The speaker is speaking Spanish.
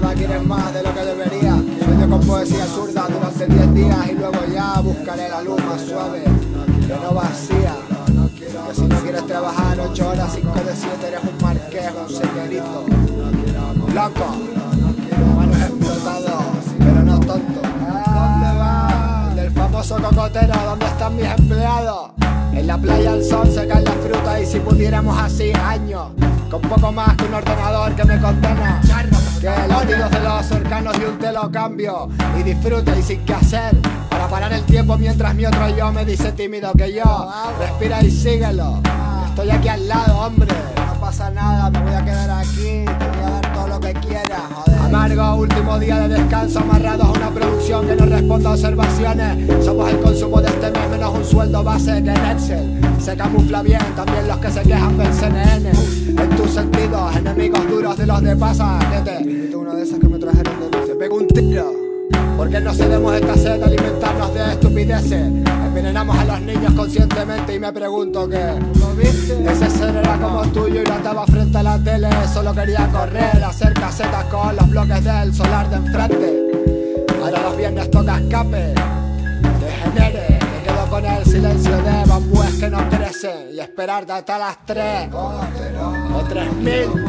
nada, quieres más de lo que debería. Sueño con poesía zurda durante 10 días y luego ya buscaré la luz más suave, que no vacía. Que si no quieres trabajar 8 horas, 5 de 7, eres un marqués, un señorito. Loco, manos explotados, pero no tonto. ¿Dónde va? Del famoso cocotero, ¿dónde están mis empleados? En la playa el sol se cae la fruta y si pudiéramos así años con poco más que un ordenador que me condena. Que latidos de los cercanos y un te lo cambio. Y disfruta y sin qué hacer. Para parar el tiempo mientras mi otro yo me dice tímido que yo. Respira y síguelo. Estoy aquí al lado, hombre. No pasa nada, me voy a quedar aquí Amargo, último día de descanso Amarrados a una producción que no responde a observaciones. Somos el consumo de este mes menos un sueldo base que en Excel Se camufla bien, también los que se quejan del CNN En tus sentidos, enemigos duros de los de pasa porque no cedemos esta sed de alimentarnos de estupideces. Envenenamos a los niños conscientemente y me pregunto qué. Ese ser era como tuyo y lo ataba frente a la tele. Solo quería correr, hacer casetas con los bloques del solar de enfrente. Ahora los viernes toca escape. Degenere con el silencio de bambúes que no crecen y esperar hasta las 3 o 3000